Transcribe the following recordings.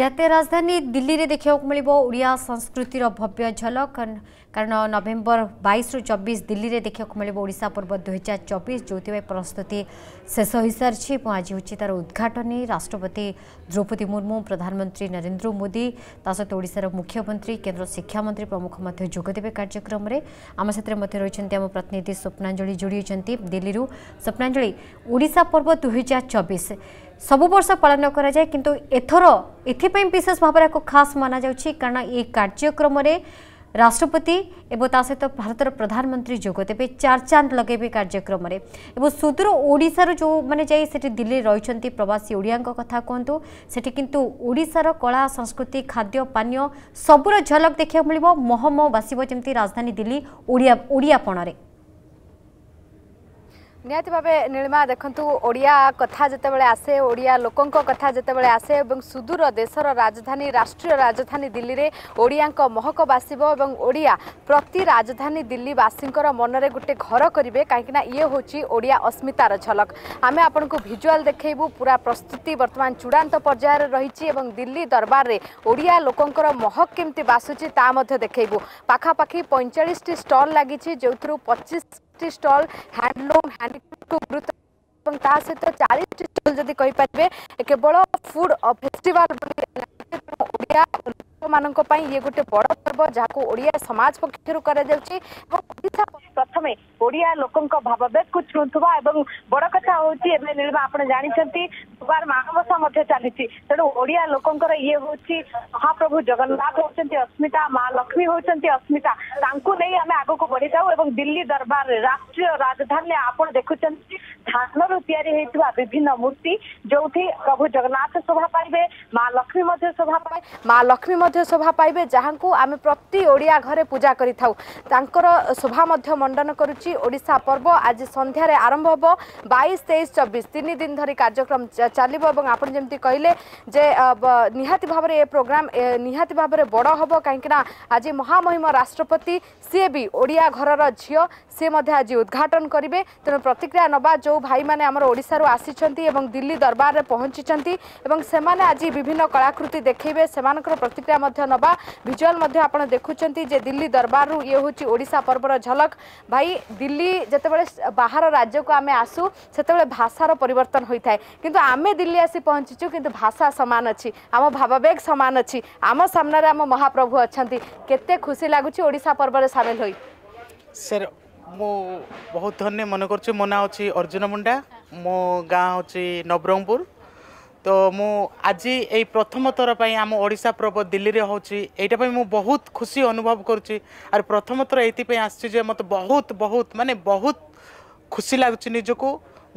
ଜାତୀୟ ରାଜଧାନୀ ଦିଲ୍ଲୀରେ ଦେଖିବାକୁ ମିଳିବ ଓଡ଼ିଆ ସଂସ୍କୃତିର ଭବ୍ୟ ଝଲକ କାରଣ ନଭେମ୍ବର ବାଇଶରୁ ଚବିଶ ଦିଲ୍ଲୀରେ ଦେଖିବାକୁ ମିଳିବ ଓଡ଼ିଶା ପର୍ବ ଦୁଇହଜାର ଚବିଶ ଯେଉଁଥିପାଇଁ ପ୍ରସ୍ତୁତି ଶେଷ ହୋଇସାରିଛି ଏବଂ ଆଜି ହେଉଛି ତା'ର ଉଦ୍ଘାଟନୀ ରାଷ୍ଟ୍ରପତି ଦ୍ରୌପଦୀ ମୁର୍ମୁ ପ୍ରଧାନମନ୍ତ୍ରୀ ନରେନ୍ଦ୍ର ମୋଦି ତା ସହିତ ଓଡ଼ିଶାର ମୁଖ୍ୟମନ୍ତ୍ରୀ କେନ୍ଦ୍ର ଶିକ୍ଷାମନ୍ତ୍ରୀ ପ୍ରମୁଖ ମଧ୍ୟ ଯୋଗଦେବେ କାର୍ଯ୍ୟକ୍ରମରେ ଆମ ସେଥିରେ ମଧ୍ୟ ରହିଛନ୍ତି ଆମ ପ୍ରତିନିଧି ସ୍ୱପ୍ନାଞ୍ଜଳି ଯୋଡ଼ି ହୋଇଛନ୍ତି ଦିଲ୍ଲୀରୁ ସ୍ୱପ୍ନାଞ୍ଜଳି ଓଡ଼ିଶା ପର୍ବ ଦୁଇହଜାର ଚବିଶ ସବୁ ବର୍ଷ ପାଳନ କରାଯାଏ କିନ୍ତୁ ଏଥର ଏଥିପାଇଁ ବିଶେଷ ଭାବରେ ଏହାକୁ ଖାସ୍ ମନାଯାଉଛି କାରଣ ଏହି କାର୍ଯ୍ୟକ୍ରମରେ ରାଷ୍ଟ୍ରପତି ଏବଂ ତା ସହିତ ଭାରତର ପ୍ରଧାନମନ୍ତ୍ରୀ ଯୋଗ ଦେବେ ଚାର ଚାନ୍ଦ ଲଗାଇବେ କାର୍ଯ୍ୟକ୍ରମରେ ଏବଂ ସୁଦୂର ଓଡ଼ିଶାରୁ ଯେଉଁମାନେ ଯାଇ ସେଠି ଦିଲ୍ଲୀରେ ରହିଛନ୍ତି ପ୍ରବାସୀ ଓଡ଼ିଆଙ୍କ କଥା କୁହନ୍ତୁ ସେଠି କିନ୍ତୁ ଓଡ଼ିଶାର କଳା ସଂସ୍କୃତି ଖାଦ୍ୟ ପାନୀୟ ସବୁର ଝଲକ ଦେଖିବାକୁ ମିଳିବ ମହମ ବାସିବ ଯେମିତି ରାଜଧାନୀ ଦିଲ୍ଲୀ ଓଡ଼ିଆ ଓଡ଼ିଆପଣରେ ନିହାତି ଭାବେ ନୀଳିମା ଦେଖନ୍ତୁ ଓଡ଼ିଆ କଥା ଯେତେବେଳେ ଆସେ ଓଡ଼ିଆ ଲୋକଙ୍କ କଥା ଯେତେବେଳେ ଆସେ ଏବଂ ସୁଦୂର ଦେଶର ରାଜଧାନୀ ରାଷ୍ଟ୍ରୀୟ ରାଜଧାନୀ ଦିଲ୍ଲୀରେ ଓଡ଼ିଆଙ୍କ ମହକ ବାସିବ ଏବଂ ଓଡ଼ିଆ ପ୍ରତି ରାଜଧାନୀ ଦିଲ୍ଲୀବାସୀଙ୍କର ମନରେ ଗୋଟେ ଘର କରିବେ କାହିଁକିନା ଇଏ ହେଉଛି ଓଡ଼ିଆ ଅସ୍ମିତାର ଝଲକ ଆମେ ଆପଣଙ୍କୁ ଭିଜୁଆଲ୍ ଦେଖାଇବୁ ପୁରା ପ୍ରସ୍ତୁତି ବର୍ତ୍ତମାନ ଚୂଡ଼ାନ୍ତ ପର୍ଯ୍ୟାୟରେ ରହିଛି ଏବଂ ଦିଲ୍ଲୀ ଦରବାରରେ ଓଡ଼ିଆ ଲୋକଙ୍କର ମହକ କେମିତି ବାସୁଛି ତା ମଧ୍ୟ ଦେଖାଇବୁ ପାଖାପାଖି ପଇଁଚାଳିଶଟି ଷ୍ଟଲ୍ ଲାଗିଛି ଯେଉଁଥିରୁ ପଚିଶ সাতটি ଷ୍ଟଲ୍ ହ୍ୟାଣ୍ଡଲୁମ୍ ହ୍ୟାଣ୍ଡିକ୍ରାଫ୍ଟକୁ ଗୁରୁତ୍ୱ ଏବଂ ତା ସହିତ ଚାଳିଶଟି ଷ୍ଟଲ୍ ଯଦି କହିପାରିବେ କେବଳ ଫୁଡ୍ ଫେଷ୍ଟିଭାଲ୍ ବୋଲି ଓଡ଼ିଆ ଲୋକମାନଙ୍କ ପାଇଁ ଇଏ ଗୋଟେ ବଡ଼ ପର୍ବ ଯାହାକୁ ଓଡ଼ିଆ ସମାଜ ପକ୍ଷରୁ କରାଯାଉଛି ଏବଂ ଓଡ଼ିଶା ପ୍ରଥମେ ଓଡ଼ିଆ ଲୋକଙ୍କ ଭାବାବେଗକୁ ଛୁଉଁଥିବା ଏବଂ ବଡ଼ କଥା ହେଉଛି ଏବେ ନୀଳିମା ଆପଣ ଜାଣିଛନ୍ତି ଅପାର ମାନବତା ମଧ୍ୟ ଚାଲିଛି ତେଣୁ ଓଡ଼ିଆ ଲୋକଙ୍କର ଇଏ ହଉଛି ମହାପ୍ରଭୁ ଜଗନ୍ନାଥ ହଉଛନ୍ତି ଅସ୍ମିତା ମା ଲକ୍ଷ୍ମୀ ହଉଛନ୍ତି ଅସ୍ମିତା ତାଙ୍କୁ ନେଇ ଆମେ ଆଗକୁ ବଢିଥାଉ ଏବଂ ଦିଲ୍ଲୀ ଦରବାରରେ ରାଷ୍ଟ୍ରୀୟ ରାଜଧାନୀରେ ଆପଣ ଦେଖୁଛନ୍ତି ଧାନରୁ ତିଆରି ହେଇଥିବା ବିଭିନ୍ନ ମୂର୍ତ୍ତି ଯୋଉଠି ପ୍ରଭୁ ଜଗନ୍ନାଥ ଶୋଭା ପାଇବେ ମା ଲକ୍ଷ୍ମୀ ମଧ୍ୟ ଶୋଭା ପାଇବେ ମା ଲକ୍ଷ୍ମୀ ମଧ୍ୟ ଶୋଭା ପାଇବେ ଯାହାଙ୍କୁ ଆମେ ପ୍ରତି ଓଡ଼ିଆ ଘରେ ପୂଜା କରିଥାଉ ତାଙ୍କର ଶୋଭା ମଧ୍ୟ ମଣ୍ଡନ କରୁଛି ଓଡ଼ିଶା ପର୍ବ ଆଜି ସନ୍ଧ୍ୟାରେ ଆରମ୍ଭ ହେବ ବାଇଶ ତେଇଶ ଚବିଶ ତିନି ଦିନ ଧରି କାର୍ଯ୍ୟକ୍ରମ ଚାଲିବ ଏବଂ ଆପଣ ଯେମିତି କହିଲେ ଯେ ନିହାତି ଭାବରେ ଏ ପ୍ରୋଗ୍ରାମ୍ ନିହାତି ଭାବରେ ବଡ଼ ହେବ କାହିଁକିନା ଆଜି ମହାମହିମ ରାଷ୍ଟ୍ରପତି ସିଏ ବି ଓଡ଼ିଆ ଘରର ଝିଅ ସିଏ ମଧ୍ୟ ଆଜି ଉଦ୍ଘାଟନ କରିବେ ତେଣୁ ପ୍ରତିକ୍ରିୟା ନେବା ଯେଉଁ ଭାଇମାନେ ଆମର ଓଡ଼ିଶାରୁ ଆସିଛନ୍ତି ଏବଂ ଦିଲ୍ଲୀ ଦରବାରରେ ପହଞ୍ଚିଛନ୍ତି ଏବଂ ସେମାନେ ଆଜି ବିଭିନ୍ନ କଳାକୃତି ଦେଖେଇବେ ସେମାନଙ୍କର ପ୍ରତିକ୍ରିୟା ମଧ୍ୟ ନେବା ଭିଜୁଆଲ୍ ମଧ୍ୟ ଆପଣ ଦେଖୁଛନ୍ତି ଯେ ଦିଲ୍ଲୀ ଦରବାରରୁ ଇଏ ହେଉଛି ଓଡ଼ିଶା ପର୍ବର ଝଲକ ଭାଇ ଦିଲ୍ଲୀ ଯେତେବେଳେ ବାହାର ରାଜ୍ୟକୁ ଆମେ ଆସୁ ସେତେବେଳେ ଭାଷାର ପରିବର୍ତ୍ତନ ହୋଇଥାଏ କିନ୍ତୁ ଆମେ ଦିଲ୍ଲୀ ଆସି ପହଞ୍ଚିଛୁ କିନ୍ତୁ ଭାଷା ସମାନ ଅଛି ଆମ ଭାବାବେଗ ସମାନ ଅଛି ଆମ ସାମ୍ନାରେ ଆମ ମହାପ୍ରଭୁ ଅଛନ୍ତି କେତେ ଖୁସି ଲାଗୁଛି ଓଡ଼ିଶା ପର୍ବରେ সামিল হই স্যার હું বহুত ধন্য মনে করছি মো নাম হচ্ছে অর্জুন মুন্ডা মো গাঁ হচ্ছে নবরঙ্গপুর তো মু আজি এই প্রথম থর পাই আম ওড়িশা পর্ব দিল্লি হচ্ছে এইটা মু বহুত খুশি অনুভব করছি আর প্রথম থর এইপাই আসছি যে মতো বহুত বহুত মানে বহুত খুশি লাগুছি নিজকু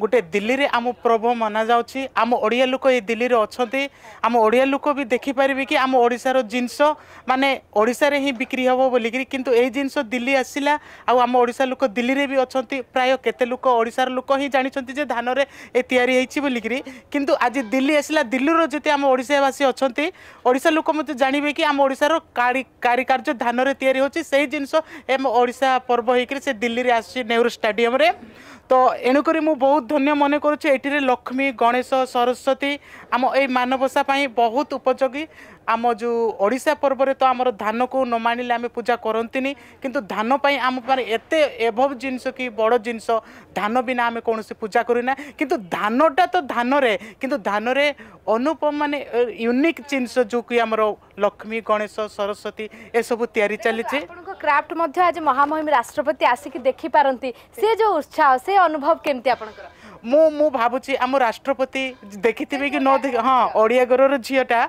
ଗୋଟେ ଦିଲ୍ଲୀରେ ଆମ ପର୍ବ ମନାଯାଉଛି ଆମ ଓଡ଼ିଆ ଲୋକ ଏ ଦିଲ୍ଲୀରେ ଅଛନ୍ତି ଆମ ଓଡ଼ିଆ ଲୋକ ବି ଦେଖିପାରିବେ କି ଆମ ଓଡ଼ିଶାର ଜିନିଷ ମାନେ ଓଡ଼ିଶାରେ ହିଁ ବିକ୍ରି ହେବ ବୋଲିକିରି କିନ୍ତୁ ଏଇ ଜିନିଷ ଦିଲ୍ଲୀ ଆସିଲା ଆଉ ଆମ ଓଡ଼ିଶା ଲୋକ ଦିଲ୍ଲୀରେ ବି ଅଛନ୍ତି ପ୍ରାୟ କେତେ ଲୋକ ଓଡ଼ିଶାର ଲୋକ ହିଁ ଜାଣିଛନ୍ତି ଯେ ଧାନରେ ଏ ତିଆରି ହେଇଛି ବୋଲିକିରି କିନ୍ତୁ ଆଜି ଦିଲ୍ଲୀ ଆସିଲା ଦିଲ୍ଲୀର ଯେତେ ଆମ ଓଡ଼ିଶାବାସୀ ଅଛନ୍ତି ଓଡ଼ିଶା ଲୋକ ମଧ୍ୟ ଜାଣିବେ କି ଆମ ଓଡ଼ିଶାର କାରିକାର୍ଯ୍ୟ ଧାନରେ ତିଆରି ହେଉଛି ସେଇ ଜିନିଷ ଆମ ଓଡ଼ିଶା ପର୍ବ ହେଇକିରି ସେ ଦିଲ୍ଲୀରେ ଆସୁଛି ନେହେରୁ ଷ୍ଟାଡ଼ିୟମ୍ରେ তো ଏଣୁକରି ମୁଁ ବହୁତ ଧନ୍ୟ ମନେ କରୁଛି ଏଠିରେ ଲକ୍ଷ୍ମୀ ଗଣେଶ ସରସ୍ୱତୀ ଆମ ଏଇ ମାନବସା ପାଇଁ ବହୁତ ଉପଯୋଗୀ ଆମ ଯେଉଁ ଓଡ଼ିଶା ପର୍ବରେ ତ ଆମର ଧାନକୁ ନ ମାନିଲେ ଆମେ ପୂଜା କରନ୍ତିନି କିନ୍ତୁ ଧାନ ପାଇଁ ଆମ ପାଇଁ ଏତେ ଏଭବ ଜିନିଷ କି ବଡ଼ ଜିନିଷ ଧାନ ବିନା ଆମେ କୌଣସି ପୂଜା କରୁନା କିନ୍ତୁ ଧାନଟା ତ ଧାନରେ କିନ୍ତୁ ଧାନରେ ଅନୁପମ ମାନେ ୟୁନିକ୍ ଜିନିଷ ଯେଉଁକି ଆମର ଲକ୍ଷ୍ମୀ ଗଣେଶ ସରସ୍ୱତୀ ଏସବୁ ତିଆରି ଚାଲିଛି ক্রাফ্ট মধ্যে আজ মহামহিম রাষ্ট্রপতি আসিকি দেখিপারতি সে যে উৎসাহ সে অনুভব কেমতি আপনার মু মু ভাবুছি আমার রাষ্ট্রপতি দেখিথিবে কি ন দেখি হ্যাঁ ওড়িয়া গরর ঝিওটা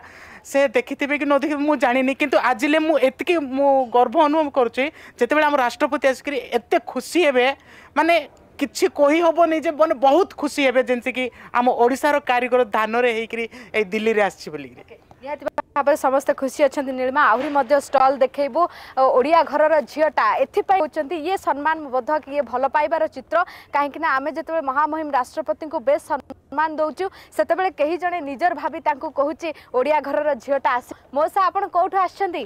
সে দেখিথিবে কি ন দেখি মু জানিনি কিন্তু আজিলে মু এতকি মু গর্ব অনুভব করছি যেতবেলে আমার রাষ্ট্রপতি আসিকি এতে খুশি হেবে মানে କିଛି କହିହେବନି ଯେ ମାନେ ବହୁତ ଖୁସି ହେବେ ଯେମିତିକି ଆମ ଓଡ଼ିଶାର କାରିଗର ଧାନରେ ହେଇକରି ଏଇ ଦିଲ୍ଲୀରେ ଆସିଛି ବୋଲିକିରି ନିହାତି ଭାବରେ ସମସ୍ତେ ଖୁସି ଅଛନ୍ତି ନୀଳିମା ଆହୁରି ମଧ୍ୟ ଷ୍ଟଲ୍ ଦେଖେଇବୁ ଓଡ଼ିଆ ଘରର ଝିଅଟା ଏଥିପାଇଁ ହେଉଛନ୍ତି ଇଏ ସମ୍ମାନବୋଧ କି ଇଏ ଭଲ ପାଇବାର ଚିତ୍ର କାହିଁକିନା ଆମେ ଯେତେବେଳେ ମହାମହିମ ରାଷ୍ଟ୍ରପତିଙ୍କୁ ବେଶ୍ ସମ୍ମାନ ଦେଉଛୁ ସେତେବେଳେ କେହି ଜଣେ ନିଜର ଭାବି ତାଙ୍କୁ କହୁଛି ଓଡ଼ିଆ ଘରର ଝିଅଟା ଆସି ମୋ ସାର୍ ଆପଣ କେଉଁଠୁ ଆସିଛନ୍ତି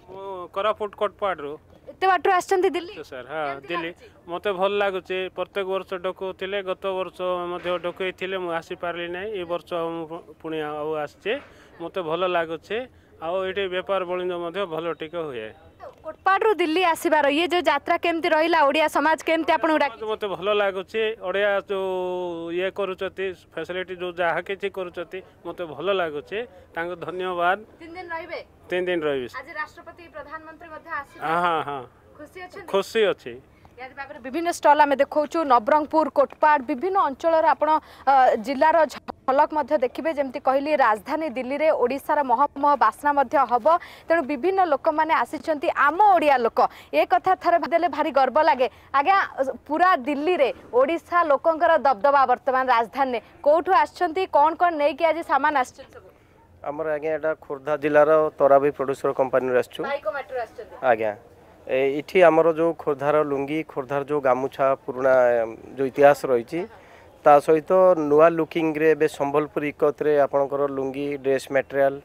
କୋରାପୁଟ କଟପାଡ଼ରୁ ଏତେ ବାଟରୁ ଆସିଛନ୍ତି ଦିଲ୍ଲୀ ସାର୍ ହଁ ଦିଲ୍ଲୀ ମୋତେ ଭଲ ଲାଗୁଛି ପ୍ରତ୍ୟେକ ବର୍ଷ ଡକାଉଥିଲେ ଗତ ବର୍ଷ ମଧ୍ୟ ଡକେଇଥିଲେ ମୁଁ ଆସିପାରିଲି ନାହିଁ ଏ ବର୍ଷ ମୁଁ ପୁଣି ଆଉ ଆସିଛି ମୋତେ ଭଲ ଲାଗୁଛି ଆଉ ଏଠି ବେପାର ବଣିଜ ମଧ୍ୟ ଭଲ ଟିକେ ହୁଏ କୋଟପାଡ଼ରୁ ଦିଲ୍ଲୀ ଆସିବାର ଇଏ ଯେଉଁ ଯାତ୍ରା କେମିତି ରହିଲା ଓଡ଼ିଆ ସମାଜ କେମିତି ଆପଣଙ୍କୁ ମୋତେ ଭଲ ଲାଗୁଛି ଓଡ଼ିଆ ଯେଉଁ ଇଏ କରୁଛନ୍ତି ଫ୍ୟାସିଲିଟି ଯେଉଁ ଯାହା କିଛି କରୁଛନ୍ତି ମୋତେ ଭଲ ଲାଗୁଛି ତାଙ୍କୁ ଧନ୍ୟବାଦ ତିନି ଦିନ ରହିବି ହଁ ହଁ ଖୁସି ଅଛି বিভিন্ন স্টল আমি দেখছু নবরঙ্গপুর কোটপাড় বিভিন্ন অঞ্চলের আপনার জেলার ফলক দেখবে যেমি কহিলি রাজধানী দিল্লিরে ওড়শার মহমহ বাসনা হব তেমন বিভিন্ন লোক মানে আসছেন আম ওড়িয়া লোক এ কথা থাকে দেলে ভারি গর্ব লাগে আজ্ঞা পুরা দিল্লিরে ওড়শা লোকঙ্কর দবদবা বর্তমান রাজধানী কোঠু আসছেন কণ কণ নেই আজ সামান আসছেন আমার আজ্ঞা এটা খোর্ধা জেলার তরাবি প্রড্যুসর কোম্পানি আসছু আজ্ঞা এটি আমার যে খোর্ধার লুঙ্গি খোর্ধার যে গামুছা পুরোনা যে ইতিহাস রয়েছে ତା ସହିତ ନୂଆ ଲୁକିଂରେ ଏବେ ସମ୍ବଲପୁରୀ ଇକତରେ ଆପଣଙ୍କର ଲୁଙ୍ଗି ଡ୍ରେସ୍ ମେଟେରିଆଲ୍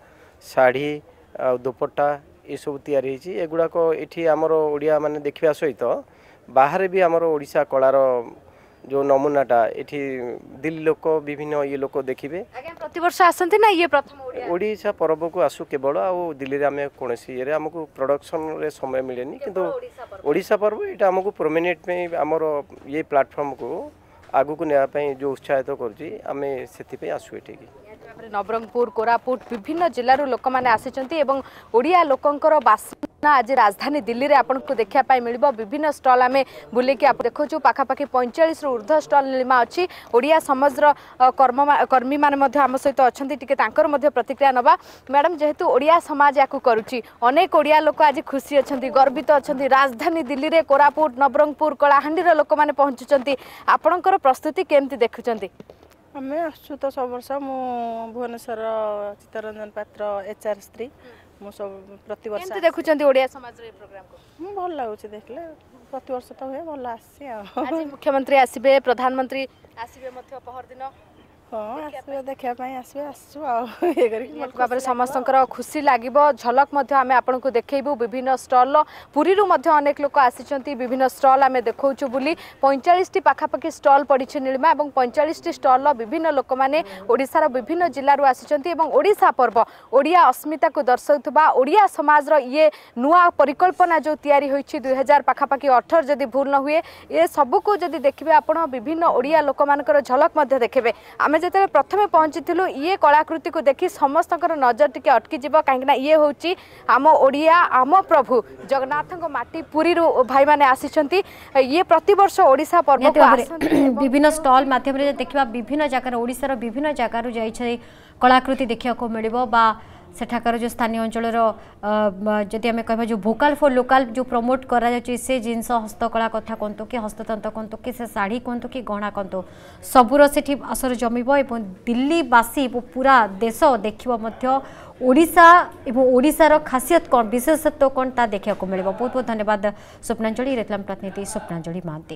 ଶାଢ଼ୀ ଆଉ ଦୁପଟା ଏସବୁ ତିଆରି ହେଇଛି ଏଗୁଡ଼ାକ ଏଠି ଆମର ଓଡ଼ିଆମାନେ ଦେଖିବା ସହିତ ବାହାରେ ବି ଆମର ଓଡ଼ିଶା କଳାର ଯେଉଁ ନମୁନାଟା ଏଠି ଦିଲ୍ଲୀ ଲୋକ ବିଭିନ୍ନ ଇଏ ଲୋକ ଦେଖିବେ ପ୍ରତିବର୍ଷ ଆସନ୍ତି ନା ଇଏ ଓଡ଼ିଶା ପର୍ବକୁ ଆସୁ କେବଳ ଆଉ ଦିଲ୍ଲୀରେ ଆମେ କୌଣସି ଇଏରେ ଆମକୁ ପ୍ରଡକ୍ସନରେ ସମୟ ମିଳେନି କିନ୍ତୁ ଓଡ଼ିଶା ପର୍ବ ଏଇଟା ଆମକୁ ପ୍ରୋମିନେଟ୍ ପାଇଁ ଆମର ଇଏ ପ୍ଲାଟଫର୍ମକୁ ଆଗକୁ ନେବା ପାଇଁ ଯେଉଁ ଉତ୍ସାହିତ କରୁଛି ଆମେ ସେଥିପାଇଁ ଆସୁ ଏଠିକି ନବରଙ୍ଗପୁର କୋରାପୁଟ ବିଭିନ୍ନ ଜିଲ୍ଲାରୁ ଲୋକମାନେ ଆସିଛନ୍ତି ଏବଂ ଓଡ଼ିଆ ଲୋକଙ୍କର ବାସି আজ রাজধানী দিল্লিতে আপনার দেখা পাই মিলব বিভিন্ন স্টল আমি বুলিকি আপনি দেখছো পাখাপাখি পঁয়তাল্লিশ ঊর্ধ্ব স্টল নিলিমা অড়িয়া সমাজর কর্ম কর্মী মানে আমার সহ অনেক তাঁর প্রতিক্রিয়া নেওয়া ম্যাডাম যেহেতু ওড়িয়া সমাজ এখন করছি অনেক ওড়িয়া লোক আজ খুশি অর্বিত অাজধানী দিল্লিতে কোরাপুট নবরঙ্গপুর কলাহাণ্ডি লোক মানে পৌঁছুটি আপনার প্রস্তুতি কেমি দেখুম আমি আসছু তো সব বর্ষ মু ভুবনেশ্বর চিত্তরঞ্জন পাত্র এচ আর স্ত্রী ମୁଁ ସବୁ ପ୍ରତିବର୍ଷ ଦେଖୁଛନ୍ତି ଓଡ଼ିଆ ସମାଜରେ ଏ ପ୍ରୋଗ୍ରାମକୁ ମୁଁ ଭଲ ଲାଗୁଛି ଦେଖିଲେ ପ୍ରତିବର୍ଷ ତ ହୁଏ ଭଲ ଆସେ ଆଉ ମୁଖ୍ୟମନ୍ତ୍ରୀ ଆସିବେ ପ୍ରଧାନମନ୍ତ୍ରୀ ଆସିବେ ମଧ୍ୟ ପହରଦିନ ହଁ ଆସିବ ଦେଖିବା ପାଇଁ ଆସିବ ଆସିଛୁ ଆଉ ଇଏ କରିକି ଭାବରେ ସମସ୍ତଙ୍କର ଖୁସି ଲାଗିବ ଝଲକ ମଧ୍ୟ ଆମେ ଆପଣଙ୍କୁ ଦେଖେଇବୁ ବିଭିନ୍ନ ଷ୍ଟଲ୍ର ପୁରୀରୁ ମଧ୍ୟ ଅନେକ ଲୋକ ଆସିଛନ୍ତି ବିଭିନ୍ନ ଷ୍ଟଲ୍ ଆମେ ଦେଖାଉଛୁ ବୋଲି ପଇଁଚାଳିଶଟି ପାଖାପାଖି ଷ୍ଟଲ୍ ପଡ଼ିଛି ନୀଳିମା ଏବଂ ପଇଁଚାଳିଶଟି ଷ୍ଟଲ୍ର ବିଭିନ୍ନ ଲୋକମାନେ ଓଡ଼ିଶାର ବିଭିନ୍ନ ଜିଲ୍ଲାରୁ ଆସିଛନ୍ତି ଏବଂ ଓଡ଼ିଶା ପର୍ବ ଓଡ଼ିଆ ଅସ୍ମିତାକୁ ଦର୍ଶାଉଥିବା ଓଡ଼ିଆ ସମାଜର ଇଏ ନୂଆ ପରିକଳ୍ପନା ଯେଉଁ ତିଆରି ହୋଇଛି ଦୁଇ ହଜାର ପାଖାପାଖି ଅଠର ଯଦି ଭୁଲ ନ ହୁଏ ଏ ସବୁକୁ ଯଦି ଦେଖିବେ ଆପଣ ବିଭିନ୍ନ ଓଡ଼ିଆ ଲୋକମାନଙ୍କର ଝଲକ ମଧ୍ୟ ଦେଖିବେ ଆମେ যেতে প্রথমে পৌঁছিলু ইয়ে কলাকৃতি দেখি সমস্ত নজর টিকি অটকি যাব কিনা ইয়ে হচ্ছে আম ওড়িয়া আম প্রভু জগন্নাথ মাটি পুরী ভাই মানে আসছেন ইয়ে প্রতবর্ষ ওড়শা পর্ব বিভিন্ন স্টল মাধ্যমে দেখা বিভিন্ন জায়গার ওড়শার বিভিন্ন জায়গার যাই কলাকৃতি দেখা মিলব বা ସେଠାକାର ଯେଉଁ ସ୍ଥାନୀୟ ଅଞ୍ଚଳର ଯଦି ଆମେ କହିବା ଯେଉଁ ଭୋକାଲ୍ ଫର୍ ଲୋକାଲ୍ ଯେଉଁ ପ୍ରମୋଟ୍ କରାଯାଉଛି ସେ ଜିନିଷ ହସ୍ତକଳା କଥା କୁହନ୍ତୁ କି ହସ୍ତତନ୍ତ କୁହନ୍ତୁ କି ସେ ଶାଢ଼ୀ କୁହନ୍ତୁ କି ଗହଣା କୁହନ୍ତୁ ସବୁର ସେଠି ଆସର ଜମିବ ଏବଂ ଦିଲ୍ଲୀବାସୀ ପୁରା ଦେଶ ଦେଖିବ ମଧ୍ୟ ଓଡ଼ିଶା ଏବଂ ଓଡ଼ିଶାର ଖାସିୟତ କ'ଣ ବିଶେଷତ୍ୱ କ'ଣ ତା ଦେଖିବାକୁ ମିଳିବ ବହୁତ ବହୁତ ଧନ୍ୟବାଦ ସ୍ୱପ୍ନାଞ୍ଜଳି ରେତଲାମ ପ୍ରତିନିଧି ସ୍ୱପ୍ନାଞ୍ଜଳି ମହାନ୍ତି